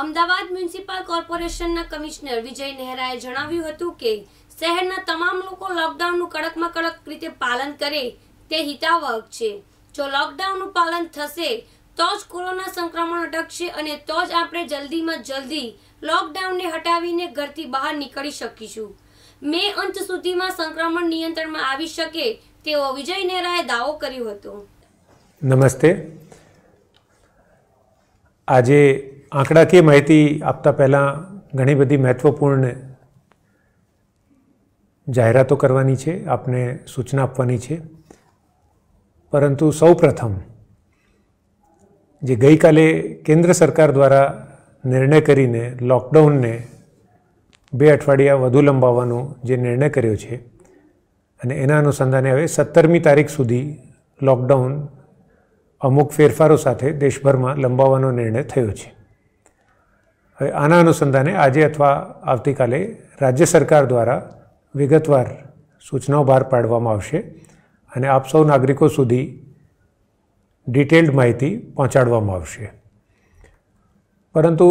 Ahmedabad municipal કોર્પોરેશનના commissioner Vijay નહેરાએ જણાવ્યું હતું કે, શહેરના તમામ લોકો લોકડાઉનનું કડકમાં કડક રીતે પાલન કરે તે હિતાવહક છે. જો લોકડાઉનનું પાલન થશે, તો જ કોરોના સંક્રમણ અટકશે અને તો જ આપણે જલ્દીમાં જલ્દી લોકડાઉનને હટાવીને ઘરથી બહાર નીકળી શકીશું. મે અંત સુધીમાં સંક્રમણ નિયંત્રણમાં આવી શકે તેવો વિજય નહેરાએ દાવો કર્યો હતો. નમસ્તે. આજે આંકડાકીય માહિતી આપતા પહેલાં ઘણી બધી મહત્ત્વપૂર્ણ જાહેરાતો કરવાની છે, આપને સૂચના આપવાની છે. પરંતુ સૌ પ્રથમ જે ગઈકાલે કેન્દ્ર સરકાર દ્વારા નિર્ણય કરીને લોકડાઉનને બે અઠવાડિયા વધુ લંબાવવાનો જે નિર્ણય કર્યો છે, અને એના અનુસંધાને હવે સત્તરમી તારીખ સુધી લોકડાઉન અમુક ફેરફારો સાથે દેશભરમાં લંબાવવાનો નિર્ણય થયો છે. હવે આના અનુસંધાને આજે અથવા આવતીકાલે રાજ્ય સરકાર દ્વારા વિગતવાર સૂચનાઓ બહાર પાડવામાં આવશે અને આપ સૌ નાગરિકો સુધી ડિટેલ્ડ માહિતી પહોંચાડવામાં આવશે. પરંતુ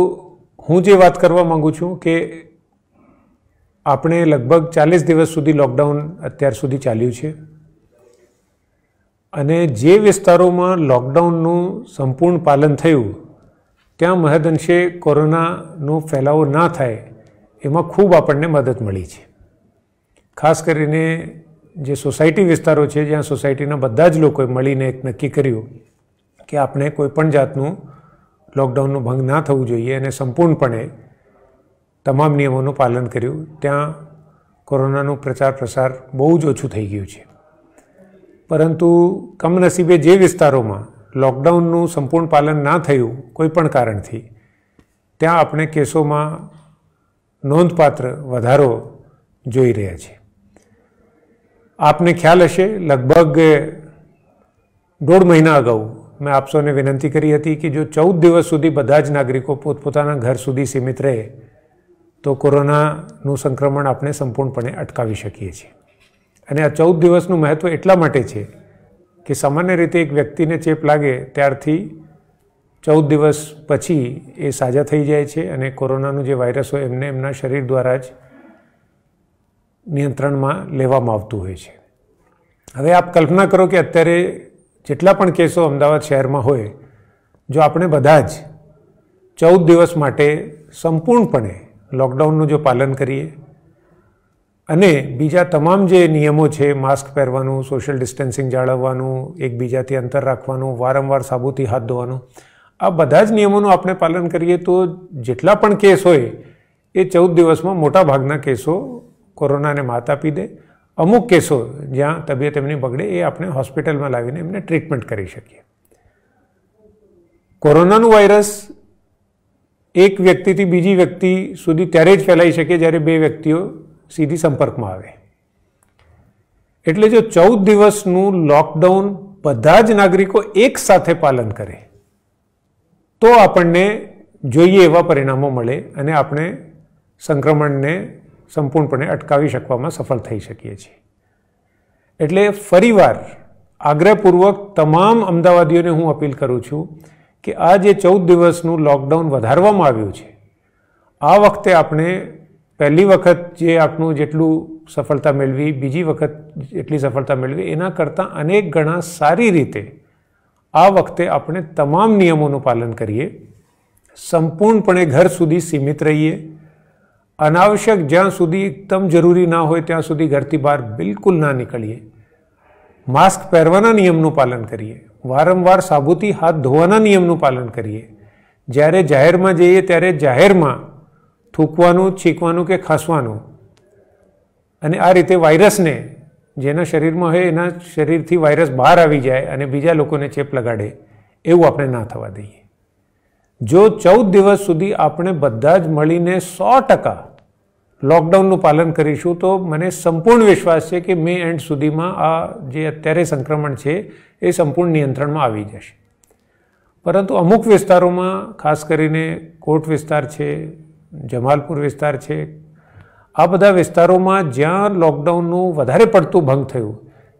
હું જે વાત કરવા માગું છું કે આપણે લગભગ ચાલીસ દિવસ સુધી લોકડાઉન અત્યાર સુધી ચાલ્યું છે અને જે વિસ્તારોમાં લોકડાઉનનું સંપૂર્ણ પાલન થયું ત્યાં મહદઅંશે કોરોનાનો ફેલાવો ના થાય, એમાં ખૂબ આપણને મદદ મળી છે. ખાસ કરીને જે સોસાયટી વિસ્તારો છે, જ્યાં સોસાયટીના બધા જ લોકોએ મળીને એક નક્કી કર્યું કે આપણે કોઈપણ જાતનું લોકડાઉનનું ભંગ ના થવું જોઈએ અને સંપૂર્ણપણે તમામ નિયમોનું પાલન કર્યું, ત્યાં કોરોનાનો પ્રચાર પ્રસાર બહુ જ ઓછું થઈ ગયું છે. પરંતુ કમનસીબે જે વિસ્તારોમાં લોકડાઉનનું સંપૂર્ણ પાલન ના થયું કોઈ પણ કારણથી, ત્યાં આપણે કેસોમાં નોંધપાત્ર વધારો જોઈ રહ્યા છીએ. આપને ખ્યાલ હશે, લગભગ દોઢ મહિના અગાઉ મેં આપ સૌને વિનંતી કરી હતી કે જો ચૌદ દિવસ સુધી બધા જ નાગરિકો પોતપોતાના ઘર સુધી સીમિત રહે, તો કોરોનાનું સંક્રમણ આપણે સંપૂર્ણપણે અટકાવી શકીએ છીએ. અને આ ચૌદ દિવસનું મહત્ત્વ એટલા માટે છે કે સામાન્ય રીતે એક વ્યક્તિને ચેપ લાગે ત્યારથી ચૌદ દિવસ પછી એ સાજા થઈ જાય છે અને કોરોનાનું જે વાયરસ હોય એમને એમના શરીર દ્વારા જ નિયંત્રણમાં લેવામાં આવતું હોય છે. હવે આપ કલ્પના કરો કે અત્યારે જેટલા પણ કેસો અમદાવાદ શહેરમાં હોય, જો આપણે બધા જ ચૌદ દિવસ માટે સંપૂર્ણપણે લોકડાઉનનું જો પાલન કરીએ અને બીજા તમામ જે નિયમો છે, માસ્ક પહેરવાનું સોશિયલ ડિસ્ટન્સિંગ જાળવવાનું, એકબીજાથી અંતર રાખવાનું, વારંવાર સાબુથી હાથ ધોવાનું, આ બધા જ નિયમોનું આપણે પાલન કરીએ તો જેટલા પણ કેસ હોય, એ ચૌદ દિવસમાં મોટા ભાગના કેસો કોરોનાને માત આપી દે. અમુક કેસો જ્યાં તબિયત એમની બગડે એ આપણે હોસ્પિટલમાં લાવીને એમને ટ્રીટમેન્ટ કરી શકીએ. કોરોનાનું વાયરસ એક વ્યક્તિથી બીજી વ્યક્તિ સુધી ત્યારે જ ફેલાઈ શકે જ્યારે બે વ્યક્તિઓ સીધી સંપર્કમાં આવે. એટલે જો ચૌદ દિવસનું લોકડાઉન બધા જ નાગરિકો એક સાથે પાલન કરે, તો આપણને જોઈએ એવા પરિણામો મળે અને આપણે સંક્રમણને સંપૂર્ણપણે અટકાવી શકવામાં સફળ થઈ શકીએ છીએ. એટલે ફરીવાર આગ્રહપૂર્વક તમામ અમદાવાદીઓને હું અપીલ કરું છું કે આ જે ચૌદ દિવસનું લોકડાઉન વધારવામાં આવ્યું છે, આ વખતે આપણે પહેલી વખત જે આપનું જેટલું સફળતા મેળવી, બીજી વખત જેટલી સફળતા મેળવી, એના કરતાં અનેક ગણા સારી રીતે આ વખતે આપણે તમામ નિયમોનું પાલન કરીએ. સંપૂર્ણપણે ઘર સુધી સીમિત રહીએ. અનાવશ્યક જ્યાં સુધી એકદમ જરૂરી ના હોય ત્યાં સુધી ઘરથી બહાર બિલકુલ ના નીકળીએ. માસ્ક પહેરવાના નિયમનું પાલન કરીએ. વારંવાર સાબુથી હાથ ધોવાના નિયમનું પાલન કરીએ. જ્યારે જાહેરમાં જઈએ ત્યારે જાહેરમાં થૂકવાનું, છીંકવાનું કે ખાસવાનું? અને આ રીતે વાયરસને, જેના શરીરમાં હોય એના શરીરથી વાયરસ બહાર આવી જાય અને બીજા લોકોને ચેપ લગાડે, એવું આપણે ના થવા દઈએ. જો ચૌદ દિવસ સુધી આપણે બધા જ મળીને સો ટકા લોકડાઉનનું પાલન કરીશું, તો મને સંપૂર્ણ વિશ્વાસ છે કે મે એન્ડ સુધીમાં આ જે અત્યારે સંક્રમણ છે, એ સંપૂર્ણ નિયંત્રણમાં આવી જશે. પરંતુ અમુક વિસ્તારોમાં, ખાસ કરીને કોટ વિસ્તાર છે જમાલપુર વિસ્તાર છે. આ બધા વિસ્તારોમાં જ્યાં લોકડાઉનનું વધારે પડતું ભંગ થયું,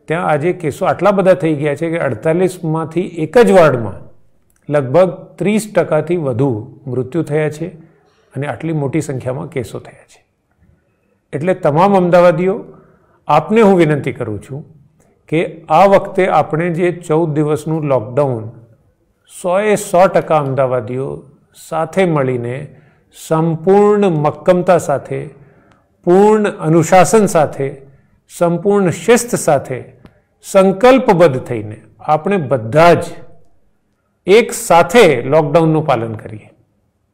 ત્યાં આજે કેસો આટલા બધા થઈ ગયા છે કે અડતાલીસમાંથી એક જ વોર્ડમાં લગભગ ત્રીસ ટકાથી વધુ મૃત્યુ થયા છે અને આટલી મોટી સંખ્યામાં કેસો થયા છે. એટલે તમામ અમદાવાદીઓ, આપને હું વિનંતી કરું છું કે આ વખતે આપણે જે ચૌદ દિવસનું લોકડાઉન સોએ સો ટકા અમદાવાદીઓ સાથે મળીને સંપૂર્ણ મક્કમતા સાથે, પૂર્ણ અનુશાસન સાથે, સંપૂર્ણ શિસ્ત સાથે, સંકલ્પબદ્ધ થઈને આપણે બધા જ એક સાથે લોકડાઉનનું પાલન કરીએ.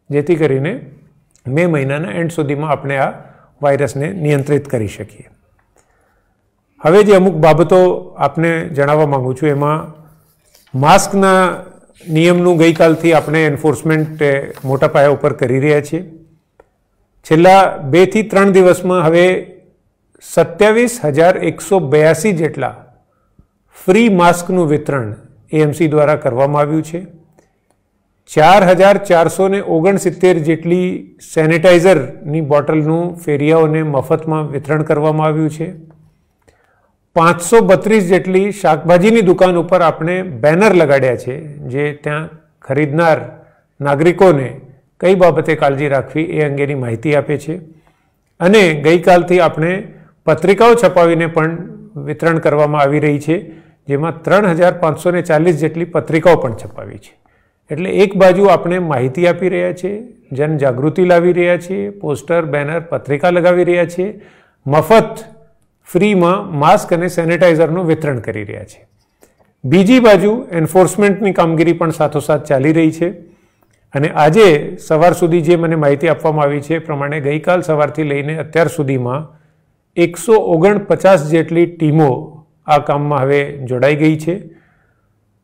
જેથી કરીને મે મહિનાના એન્ડ સુધીમાં આપણે આ વાયરસને નિયંત્રિત કરી શકીએ. હવે જે અમુક બાબતો આપને જણાવવા માગું છું, એમાં માસ્કના નિયમનું ગઈકાલથી આપણે એન્ફોર્સમેન્ટ મોટા પાયા ઉપર કરી રહ્યા છીએ. છેલ્લા બેથી ત્રણ દિવસમાં હવે સત્યાવીસ હજાર એકસો બ્યાસી જેટલા ફ્રી માસ્કનું વિતરણ એએમસી દ્વારા કરવામાં આવ્યું છે. ચાર હજાર ચારસો ને ઓગણસિત્તેર જેટલી સેનિટાઈઝરની બોટલનું ફેરિયાઓને મફતમાં વિતરણ કરવામાં આવ્યું છે. પાંચસો બત્રીસ જેટલી શાકભાજીની દુકાન ઉપર આપણે બેનર લગાડ્યા છે, જે ત્યાં ખરીદનાર નાગરિકોને કઈ બાબતે કાળજી રાખવી એ અંગેની માહિતી આપે છે. અને ગઈકાલથી આપણે પત્રિકાઓ છપાવીને પણ વિતરણ કરવામાં આવી રહી છે, જેમાં ત્રણ હજાર પાંચસો ને ચાલીસ જેટલી પત્રિકાઓ પણ છપાવી છે. એટલે એક બાજુ આપણે માહિતી આપી રહ્યા છીએ જનજાગૃતિ લાવી રહ્યા છીએ પોસ્ટર, બેનર, પત્રિકા લગાવી રહ્યા છીએ મફત ફ્રીમાં માસ્ક અને સેનિટાઈઝરનું વિતરણ કરી રહ્યા છે. બીજી બાજુ એન્ફોર્સમેન્ટની કામગીરી પણ સાથોસાથ ચાલી રહી છે અને આજે સવાર સુધી જે મને માહિતી આપવામાં આવી છે પ્રમાણે ગઈકાલ સવારથી લઈને અત્યાર સુધીમાં એકસો ઓગણપચાસ જેટલી ટીમો આ કામમાં હવે જોડાઈ ગઈ છે.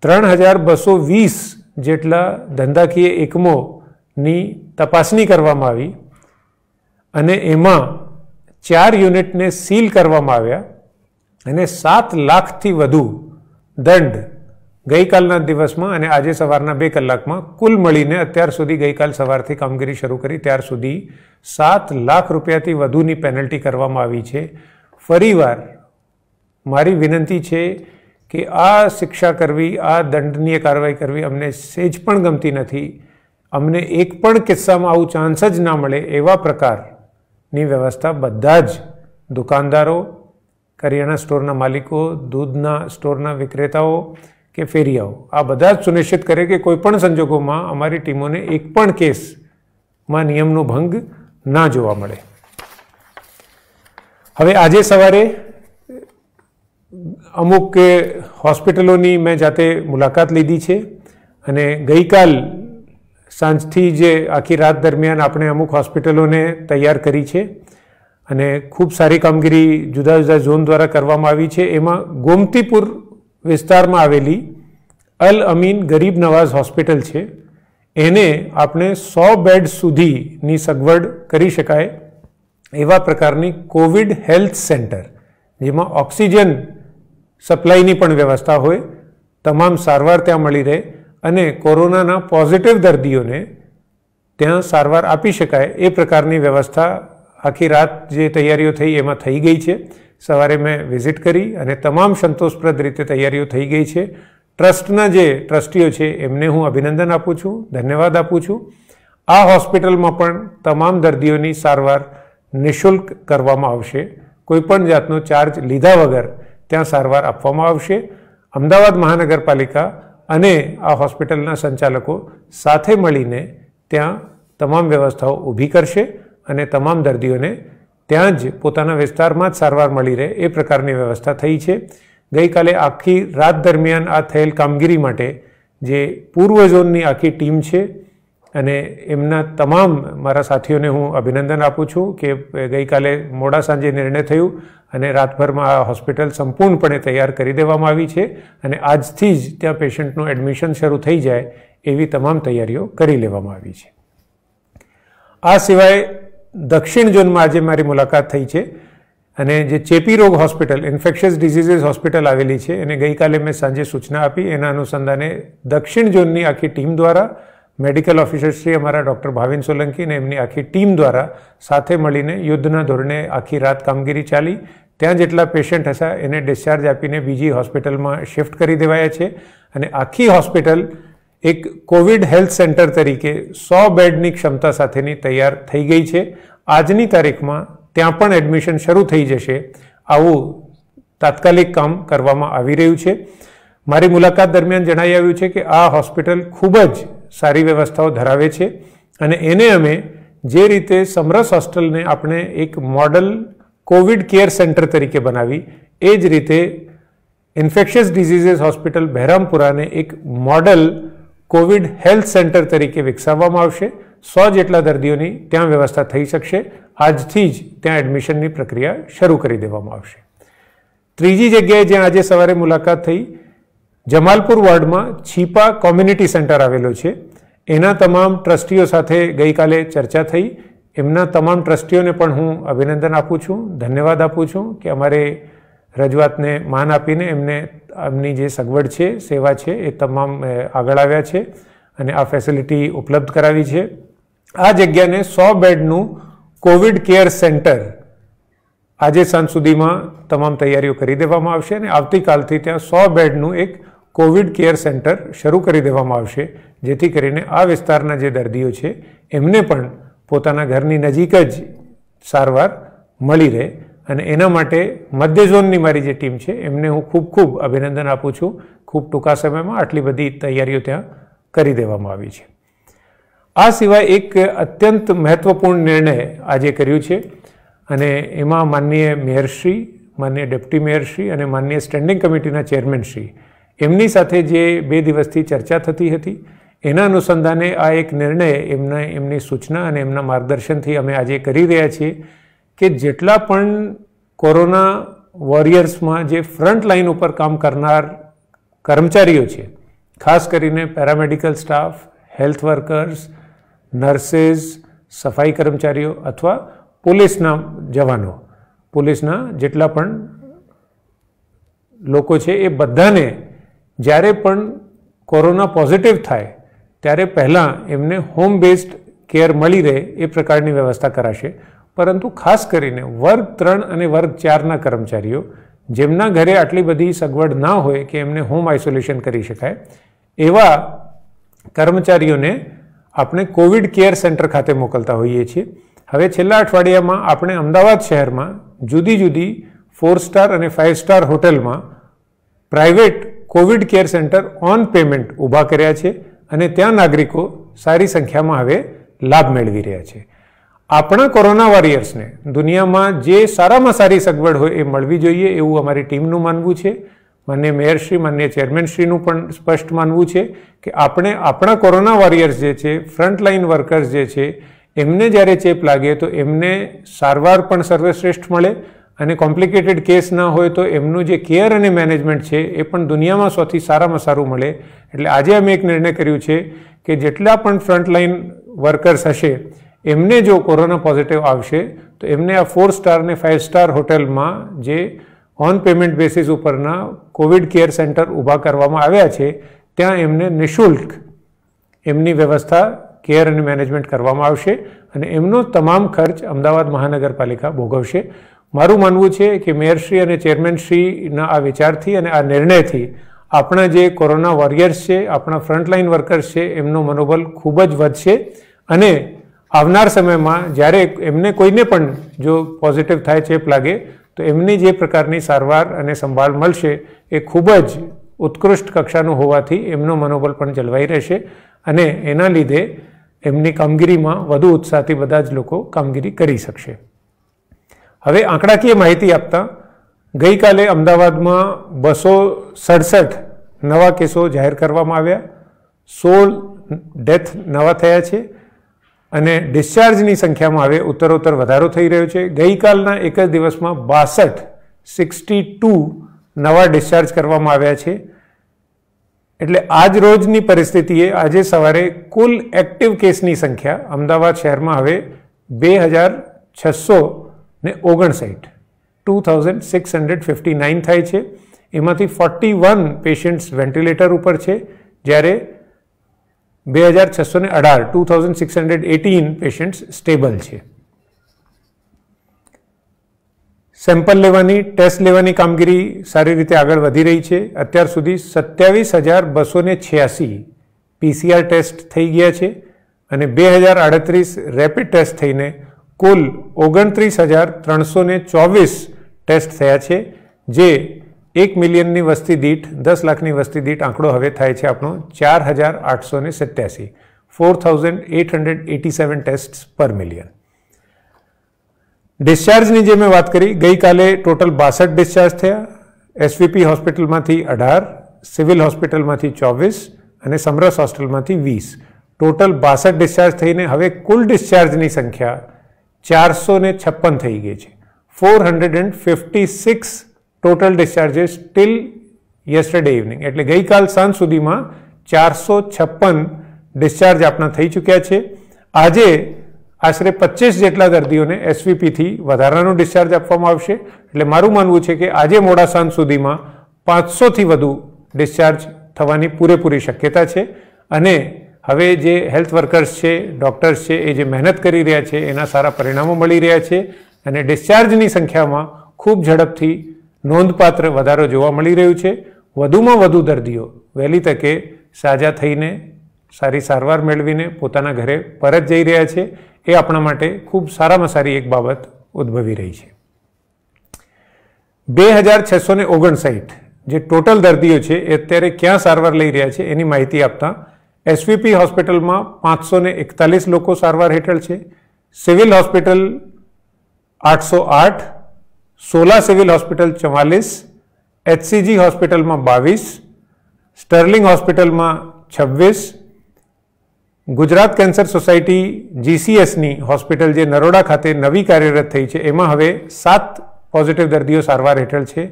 ત્રણ હજાર બસો વીસ જેટલા ધંધાકીય એકમોની તપાસણી કરવામાં આવી અને એમાં ચાર યુનિટને સીલ કરવામાં આવ્યા અને સાત લાખથી વધુ દંડ ગઈકાલના દિવસમાં અને આજે સવારના બે કલાકમાં કુલ મળીને અત્યાર સુધી ગઈકાલ સવારથી કામગીરી શરૂ કરી. ત્યાર સુધી સાત લાખ રૂપિયાથી વધુની પેનલ્ટી કરવામાં આવી છે. ફરીવાર મારી વિનંતી છે કે આ શિક્ષા કરવી, આ દંડનીય કાર્યવાહી કરવી અમને સેજ પણ ગમતી નથી. અમને એક પણ કિસ્સામાં આવું ચાન્સ જ ના મળે એવા પ્રકારની વ્યવસ્થા બધા જ દુકાનદારો, કરિયાણા સ્ટોરના માલિકો, દૂધના સ્ટોરના વિક્રેતાઓ કે ફેરિયાઓ, આ બધા જ સુનિશ્ચિત કરે કે કોઈપણ સંજોગોમાં અમારી ટીમોને એક પણ કેસમાં નિયમનો ભંગ ના જોવા મળે. હવે આજે સવારે અમુક હોસ્પિટલોની મેં જાતે મુલાકાત લીધી છે અને ગઈકાલ સાંજથી જે આખી રાત દરમિયાન આપણે અમુક હોસ્પિટલોને તૈયાર કરી છે અને ખૂબ સારી કામગીરી જુદા જુદા ઝોન દ્વારા કરવામાં આવી છે. એમાં ગોમતીપુર વિસ્તારમાં આવેલી અલ અમીન ગરીબ નવાઝ હોસ્પિટલ છે. એને આપણે સો બેડ સુધીની સગવડ કરી શકાય એવા પ્રકારની કોવિડ હેલ્થ સેન્ટર, જેમાં ઓક્સિજન સપ્લાયની પણ વ્યવસ્થા હોય. તમામ સારવાર ત્યાં મળી રહે. અને કોરોનાના પોઝિટિવ દર્દીઓને ત્યાં સારવાર આપી શકાય એ પ્રકારની વ્યવસ્થા આખી રાત જે તૈયારીઓ થઈ એમાં થઈ ગઈ છે. સવારે મેં વિઝિટ કરી અને તમામ સંતોષપ્રદ રીતે તૈયારીઓ થઈ ગઈ છે. ટ્રસ્ટના જે ટ્રસ્ટીઓ છે એમને હું અભિનંદન આપું છું, ધન્યવાદ આપું છું. આ હોસ્પિટલમાં પણ તમામ દર્દીઓની સારવાર નિઃશુલ્ક કરવામાં આવશે. કોઈપણ જાતનો ચાર્જ લીધા વગર ત્યાં સારવાર આપવામાં આવશે. અમદાવાદ મહાનગરપાલિકા અને આ હોસ્પિટલના સંચાલકો સાથે મળીને ત્યાં તમામ વ્યવસ્થાઓ ઊભી કરશે અને તમામ દર્દીઓને ત્યાં જ પોતાના વિસ્તારમાં જ સારવાર મળી રહે એ પ્રકારની વ્યવસ્થા થઈ છે. ગઈકાલે આખી રાત દરમિયાન આ થયેલ કામગીરી માટે જે પૂર્વ ઝોનની આખી ટીમ છે અને એમના તમામ મારા સાથીઓને હું અભિનંદન આપું છું કે ગઈકાલે મોડા સાંજે નિર્ણય થયું અને રાતભરમાં આ હોસ્પિટલ સંપૂર્ણપણે તૈયાર કરી દેવામાં આવી છે અને આજથી જ ત્યાં પેશન્ટનું એડમિશન શરૂ થઈ જાય એવી તમામ તૈયારીઓ કરી લેવામાં આવી છે. આ સિવાય દક્ષિણ ઝોનમાં આજે મારી મુલાકાત થઈ છે અને જે ચેપી રોગ હોસ્પિટલ, ઇન્ફેક્શિયસ ડિઝીઝીસ હોસ્પિટલ આવેલી છે અને ગઈકાલે મેં સાંજે સૂચના આપી. એના અનુસંધાને દક્ષિણ ઝોનની આખી ટીમ દ્વારા મેડિકલ ઓફિસરશ્રી અમારા ડૉક્ટર ભાવિન સોલંકી અને એમની આખી ટીમ દ્વારા સાથે મળીને યુદ્ધના ધોરણે આખી રાત કામગીરી ચાલી. ત્યાં જેટલા પેશન્ટ હતા એને ડિસ્ચાર્જ આપીને બીજી હોસ્પિટલમાં શિફ્ટ કરી દેવાયા છે. અને આખી હોસ્પિટલ એક કોવિડ હેલ્થ સેન્ટર તરીકે સો બેડની ક્ષમતા સાથેની તૈયાર થઈ ગઈ છે. આજની તારીખમાં ત્યાં પણ એડમિશન શરૂ થઈ જશે. આવું તાત્કાલિક કામ કરવામાં આવી રહ્યું છે. મારી મુલાકાત દરમિયાન જણાવી આવ્યું છે કે આ હોસ્પિટલ ખૂબ જ સારી વ્યવસ્થાઓ ધરાવે છે અને એને અમે જે રીતે સમરસ હોસ્ટેલને આપણે એક મોડલ કોવિડ કેર સેન્ટર તરીકે બનાવી, એ જ રીતે ઇન્ફેક્શિયસ ડિઝીઝીસ હોસ્પિટલ બહેરામપુરાને એક મોડલ કોવિડ હેલ્થ સેન્ટર તરીકે વિકસાવવામાં આવશે. સો જેટલા દર્દીઓની ત્યાં વ્યવસ્થા થઈ શકશે. આજથી જ ત્યાં એડમિશનની પ્રક્રિયા શરૂ કરી દેવામાં આવશે. ત્રીજી જગ્યાએ જ્યાં આજે સવારે મુલાકાત થઈ જમાલપુર વોર્ડમાં છીપા કોમ્યુનિટી સેન્ટર આવેલો છે. એના તમામ ટ્રસ્ટીઓ સાથે ગઈકાલે ચર્ચા થઈ. એમના તમામ ટ્રસ્ટીઓને પણ હું અભિનંદન આપું છું. ધન્યવાદ આપું છું કે અમારે રજૂઆતને માન આપીને એમને એમની જે સગવડ છે, સેવા છે, એ તમામ આગળ આવ્યા છે અને આ ફેસિલિટી ઉપલબ્ધ કરાવી છે. આ જગ્યાને સો બેડનું કોવિડ કેર સેન્ટર આજે સાંજ સુધીમાં તમામ તૈયારીઓ કરી દેવામાં આવશે અને આવતીકાલથી ત્યાં સો બેડનું એક કોવિડ કેર સેન્ટર શરૂ કરી દેવામાં આવશે, જેથી કરીને આ વિસ્તારના જે દર્દીઓ છે, એમને પણ પોતાના ઘરની નજીક જ સારવાર મળી રહે અને એના માટે મધ્ય ઝોનની મારી જે ટીમ છે, એમને હું ખૂબ ખૂબ અભિનંદન આપું છું. ખૂબ ટૂંકા સમયમાં આટલી બધી તૈયારીઓ ત્યાં કરી દેવામાં આવી છે. આ સિવાય એક અત્યંત મહત્વપૂર્ણ નિર્ણય આજે કર્યું છે અને એમાં માનનીય મેયરશ્રી, માનનીય ડેપ્ટી મેયરશ્રી અને માનનીય સ્ટેન્ડિંગ કમિટીના ચેરમેનશ્રી એમની સાથે જે બે દિવસથી ચર્ચા થતી હતી, એના અનુસંધાને આ એક નિર્ણય એમને, એમની સૂચના અને એમના માર્ગદર્શનથી અમે આજે કરી રહ્યા છીએ કે જેટલા પણ કોરોના વોરિયર્સમાં જે ફ્રન્ટ લાઇન ઉપર કામ કરનાર કર્મચારીઓ છે, ખાસ કરીને paramedical staff, health workers, nurses, સફાઈ કર્મચારીઓ અથવા પોલીસના જવાનો, પોલીસના જેટલા પણ લોકો છે એ બધાને જ્યારે પણ કોરોના પોઝિટિવ થાય, ત્યારે પહેલાં એમને હોમ બેઝડ કેર મળી રહે એ પ્રકારની વ્યવસ્થા કરાશે. પરંતુ ખાસ કરીને વર્ગ ત્રણ અને વર્ગ ચારના કર્મચારીઓ, જેમના ઘરે આટલી બધી સગવડ ના હોય કે એમને હોમ આઇસોલેશન કરી શકાય, એવા કર્મચારીઓને આપણે કોવિડ કેર સેન્ટર ખાતે મોકલતા હોઈએ છીએ. હવે છેલ્લા અઠવાડિયામાં આપણે અમદાવાદ શહેરમાં જુદી જુદી ફોર સ્ટાર અને ફાઇવ સ્ટાર હોટેલમાં private COVID care centre on payment ઊભા કર્યા છે અને ત્યાં નાગરિકો સારી સંખ્યામાં હવે લાભ મેળવી રહ્યા છે. આપણા કોરોના વોરિયર્સને દુનિયામાં જે સારામાં સારી સગવડ હોય એ મળવી જોઈએ એવું અમારી ટીમનું માનવું છે. માન્ય મેયરશ્રી, માન્ય ચેરમેનશ્રીનું પણ સ્પષ્ટ માનવું છે કે આપણે આપણા કોરોના વોરિયર્સ જે છે, ફ્રન્ટલાઇન વર્કર્સ જે છે, એમને જ્યારે ચેપ લાગે તો એમને સારવાર પણ સર્વશ્રેષ્ઠ મળે અને કોમ્પ્લિકેટેડ કેસ ના હોય તો એમનું જે કેર અને મેનેજમેન્ટ છે, એ પણ દુનિયામાં સૌથી સારામાં સારું મળે. એટલે આજે અમે એક નિર્ણય કર્યું છે કે જેટલા પણ ફ્રન્ટલાઈન વર્કર્સ હશે, એમને જો કોરોના પોઝિટિવ આવશે, તો એમને આ ફોર સ્ટાર અને ફાઇવ સ્ટાર હોટેલમાં જે ઓન પેમેન્ટ બેસિસ ઉપરના કોવિડ કેર સેન્ટર ઊભા કરવામાં આવ્યા છે, ત્યાં એમને નિઃશુલ્ક એમની વ્યવસ્થા કેર અને મેનેજમેન્ટ કરવામાં આવશે અને એમનો તમામ ખર્ચ અમદાવાદ મહાનગરપાલિકા ભોગવશે. મારું માનવું છે કે મેયરશ્રી અને ચેરમેનશ્રીના આ વિચારથી અને આ નિર્ણયથી આપણા જે કોરોના વોરિયર્સ છે, આપણા ફ્રન્ટલાઇન વર્કર્સ છે, એમનો મનોબલ ખૂબ જ વધશે અને આવનાર સમયમાં જ્યારે એમને કોઈને પણ જો પોઝિટિવ થાય ચેપ લાગે, તો એમની જે પ્રકારની સારવાર અને સંભાળ મળશે એ ખૂબ જ ઉત્કૃષ્ટ કક્ષાનું હોવાથી એમનો મનોબળ પણ જળવાઈ રહેશે અને એના લીધે એમની કામગીરીમાં વધુ ઉત્સાહથી બધા જ લોકો કામગીરી કરી શકશે. હવે આંકડાકીય માહિતી આપતા ગઈકાલે અમદાવાદમાં બસો સડસઠ નવા કેસો જાહેર કરવામાં આવ્યા. સોળ ડેથ નવા થયા છે અને ડિસ્ચાર્જની સંખ્યામાં હવે ઉત્તરોત્તર વધારો થઈ રહ્યો છે. ગઈકાલના એક જ દિવસમાં બાસઠ, સિક્સટી ટુ નવા ડિસ્ચાર્જ કરવામાં આવ્યા છે. એટલે આજ રોજની પરિસ્થિતિએ આજે સવારે કુલ એક્ટિવ કેસની સંખ્યા અમદાવાદ શહેરમાં હવે બે હજાર છસો ને ઓગણસાઠ. Two thousand six hundred fifty nine થાય છે. એમાંથી ફોર્ટી વન પેશન્ટ્સ વેન્ટિલેટર ઉપર છે, જ્યારે બે હજાર છસો ને અઢાર two thousand six hundred eighteen patients stable છે. સેમ્પલ લેવાની, ટેસ્ટ લેવાની કામગીરી સારી રીતે આગળ વધી રહી છે. અત્યાર સુધી સત્યાવીસ હજાર બસો ને છ્યાસી પીસીઆર ટેસ્ટ થઈ ગયા છે અને બે હજાર આડત્રીસ રેપિડ ટેસ્ટ થઈને કુલ ઓગણત્રીસ હજાર ત્રણસો ને ચોવીસ ટેસ્ટ થયા છે, જે એક મિલિયનની વસ્તી દીઠ, દસ લાખની વસ્તી દીઠ આંકડો હવે થાય છે આપણો ચાર હજાર આઠસો ને સત્યાસી, four thousand eight hundred eighty seven test per million. ડિસ્ચાર્જની જે મેં વાત કરી, ગઈકાલે ટોટલ બાસઠ ડિસ્ચાર્જ થયા. એસવીપી હોસ્પિટલમાંથી અઢાર, સિવિલ હોસ્પિટલમાંથી ચોવીસ અને સમરસ હોસ્ટેલમાંથી વીસ. ટોટલ બાસઠ ડિસ્ચાર્જ થઈને હવે કુલ ડિસ્ચાર્જની સંખ્યા ચારસો ને છપ્પન થઈ ગઈ છે. Four hundred and fifty six total discharges till yesterday evening. એટલે ગઈકાલ સાંજ સુધીમાં ચારસો છપ્પન ડિસ્ચાર્જ આપણા થઈ ચૂક્યા છે. આજે આશરે પચીસ જેટલા દર્દીઓને એસવીપીથી વધારાનો ડિસ્ચાર્જ આપવામાં આવશે. એટલે મારું માનવું છે કે આજે મોડા સાંજ સુધીમાં પાંચસોથી વધુ ડિસ્ચાર્જ થવાની પૂરેપૂરી શક્યતા છે. અને હવે જે હેલ્થ વર્કર્સ છે ડૉક્ટર્સ છે, એ જે મહેનત કરી રહ્યા છે, એના સારા પરિણામો મળી રહ્યા છે અને ડિસ્ચાર્જની સંખ્યામાં ખૂબ ઝડપથી નોંધપાત્ર વધારો જોવા મળી રહ્યું છે. વધુમાં વધુ દર્દીઓ વહેલી તકે સાજા થઈને સારી સારવાર મેળવીને પોતાના ઘરે પરત જઈ રહ્યા છે. એ આપણા માટે ખૂબ સારામાં સારી એક બાબત ઉદ્ભવી રહી છે. બે હજાર છસો ને ઓગણસાઠ જે ટોટલ દર્દીઓ છે, એ અત્યારે ક્યાં સારવાર લઈ રહ્યા છે એની માહિતી આપતા એસવીપી હોસ્પિટલમાં પાંચસો એકતાલીસ લોકો સારવાર હેઠળ છે. સિવિલ હોસ્પિટલ આઠસો આઠ, સોલા સિવિલ હોસ્પિટલ ચવાલીસ એચસીજી હોસ્પિટલમાં બાવીસ, સ્ટર્લિંગ હોસ્પિટલમાં છવ્વીસ, ગુજરાત કેન્સર સોસાયટી જીસીએસની હોસ્પિટલ જે નરોડા ખાતે નવી કાર્યરત થઈ છે, એમાં હવે સાત પોઝિટિવ દર્દીઓ સારવાર હેઠળ છે.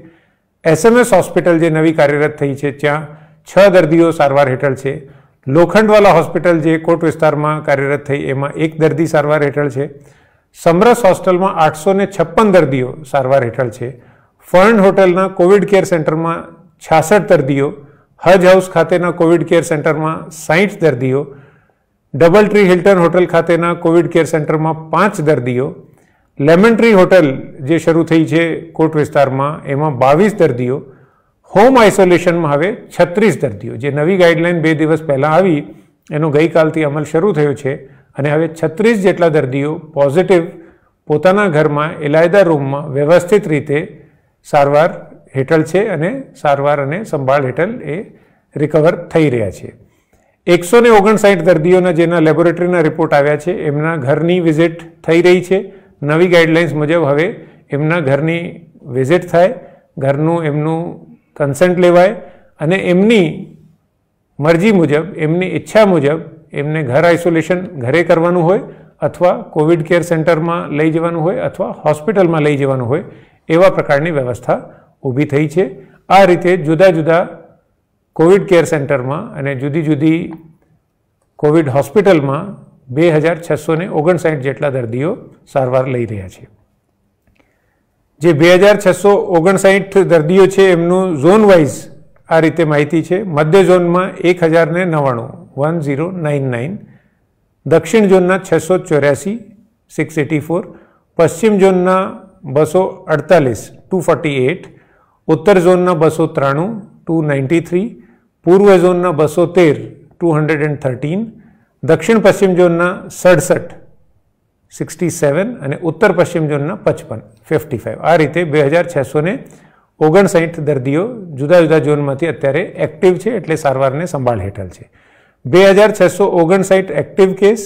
એસએમએસ હોસ્પિટલ જે નવી કાર્યરત થઈ છે, ત્યાં છ દર્દીઓ સારવાર હેઠળ છે. લોખંડવાલા હોસ્પિટલ જે કોટ વિસ્તારમાં કાર્યરત થઈ, એમાં એક દર્દી સારવાર હેઠળ છે. સમરસ હોસ્ટેલમાં આઠસો ને છપ્પન દર્દીઓ સારવાર હેઠળ છે. ફર્ન હોટલના કોવિડ કેર સેન્ટરમાં છાસઠ દર્દીઓ, હજ હાઉસ ખાતેના કોવિડ કેર સેન્ટરમાં સાહીઠ દર્દીઓ, ડબલ ટ્રી હિલ્ટન હોટલ ખાતેના કોવિડ કેર સેન્ટરમાં પાંચ દર્દીઓ, લેમન ટ્રી હોટલ જે શરૂ થઈ છે કોટ વિસ્તારમાં, એમાં બાવીસ દર્દીઓ હોમ આઇસોલેશનમાં હવે છત્રીસ દર્દીઓ, જે નવી ગાઈડલાઇન બે દિવસ પહેલાં આવી, એનો ગઈકાલથી અમલ શરૂ થયો છે અને હવે છત્રીસ જેટલા દર્દીઓ પોઝિટિવ પોતાના ઘરમાં એલાયદા રૂમમાં વ્યવસ્થિત રીતે સારવાર હેઠળ છે અને સારવાર અને સંભાળ હેઠળ એ રિકવર થઈ રહ્યા છે. એકસો ને ઓગણસાઠ દર્દીઓના જેના લેબોરેટરીના રિપોર્ટ આવ્યા છે, એમના ઘરની વિઝિટ થઈ રહી છે. નવી ગાઈડલાઇન્સ મુજબ હવે એમના ઘરની વિઝિટ થાય, ઘરનું એમનું કન્સન્ટ લેવાય અને એમની મરજી મુજબ, એમની ઈચ્છા મુજબ એમને ઘર આઇસોલેશન ઘરે કરવાનું હોય અથવા કોવિડ કેર સેન્ટરમાં લઈ જવાનું હોય અથવા હોસ્પિટલમાં લઈ જવાનું હોય, એવા પ્રકારની વ્યવસ્થા ઊભી થઈ છે. આ રીતે જુદા જુદા કોવિડ કેર સેન્ટરમાં અને જુદી જુદી કોવિડ હોસ્પિટલમાં બે હજાર છસો ને ઓગણસાઠ જેટલા દર્દીઓ સારવાર લઈ રહ્યા છે. જે બે હજાર છસો ઓગણસાઠ દર્દીઓ છે, એમનું ઝોન વાઇઝ આ રીતે માહિતી છે. મધ્ય ઝોનમાં એક હજાર ને નવ્વાણું વન ઝીરો નાઇન નાઇન દક્ષિણ ઝોનના છસો ચોર્યાસી સિક્સ એટી ફોર પશ્ચિમ ઝોનના બસો અડતાલીસ ટુ ફોર્ટી એટ ઉત્તર ઝોનના બસો ત્રાણું ટુ નાઇન્ટી થ્રી પૂર્વ ઝોનના બસો તેર ટુ હંડ્રેડ એન્ડ થર્ટીન દક્ષિણ પશ્ચિમ ઝોનના સડસઠ સિક્સટી સેવન અને ઉત્તર પશ્ચિમ ઝોનના પચપન, ફિફ્ટી ફાઇવ. આ રીતે બે હજાર છસો ને ઓગણસાઠ દર્દીઓ જુદા જુદા ઝોનમાંથી અત્યારે એક્ટિવ છે એટલે સારવારને સંભાળ હેઠળ છે. બે હજાર છસો ઓગણસાઠ એક્ટિવ કેસ,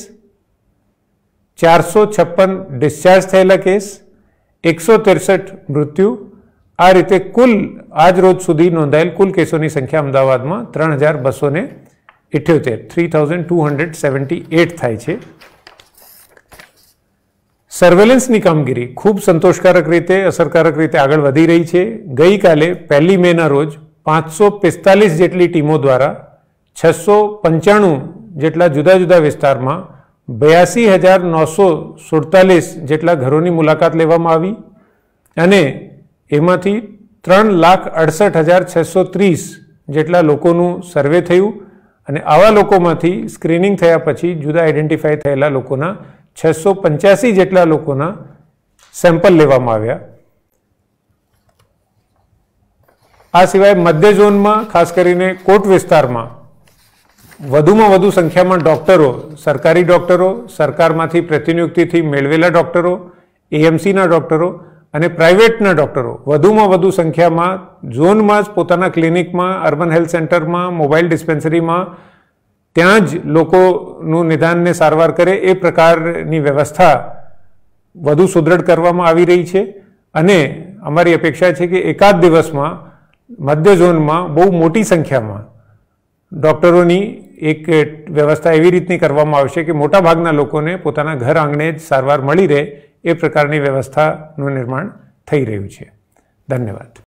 ચારસો છપ્પન ડિસ્ચાર્જ થયેલા કેસ, એકસો ત્રેસઠ મૃત્યુ. આ રીતે કુલ આજ રોજ સુધી નોંધાયેલ કુલ કેસોની સંખ્યા અમદાવાદમાં ત્રણ હજાર બસો ને ઇઠ્યોતેર, three thousand two hundred seventy eight થાય છે. સર્વેલન્સની કામગીરી ખૂબ સંતોષકારક રીતે, અસરકારક રીતે આગળ વધી રહી છે. ગઈકાલે, પહેલી મેના રોજ, પાંચસો પિસ્તાલીસ જેટલી ટીમો દ્વારા છસો પંચાણું જેટલા જુદા જુદા વિસ્તારમાં બ્યાસી હજાર નવસો સુડતાલીસ જેટલા ઘરોની મુલાકાત લેવામાં આવી અને એમાંથી ત્રણ લાખ અડસઠ હજાર છસો ત્રીસ જેટલા લોકોનું સર્વે થયું અને આવા લોકોમાંથી સ્ક્રીનિંગ થયા પછી જુદા આઈડેન્ટિફાય થયેલા લોકોના છસો પંચ્યાસી જેટલા લોકોના સેમ્પલ લેવામાં આવ્યા. આ સિવાય મધ્ય ઝોનમાં ખાસ કરીને કોટ વિસ્તારમાં વધુમાં વધુ સંખ્યામાં ડૉક્ટરો, સરકારી ડૉક્ટરો, સરકારમાંથી પ્રતિનિયુક્તિથી મેળવેલા ડૉક્ટરો, એએમસીના ડૉક્ટરો અને પ્રાઇવેટના ડૉક્ટરો વધુમાં વધુ સંખ્યામાં ઝોનમાં જ પોતાના ક્લિનિકમાં, અર્બન હેલ્થ સેન્ટરમાં મોબાઈલ ડિસ્પેન્સરીમાં ત્યાં જ લોકોનું નિદાનને સારવાર કરે, એ પ્રકારની વ્યવસ્થા વધુ સુદૃઢ કરવામાં આવી રહી છે. અને અમારી અપેક્ષા છે કે એકાદ દિવસમાં મધ્ય ઝોનમાં બહુ મોટી સંખ્યામાં ડૉક્ટરોની એક વ્યવસ્થા એવી રીતની કરવામાં આવશે કે મોટાભાગના લોકોને પોતાના ઘર આંગણે જ સારવાર મળી રહે, એ પ્રકારની વ્યવસ્થાનું નિર્માણ થઈ રહ્યું છે. ધન્યવાદ.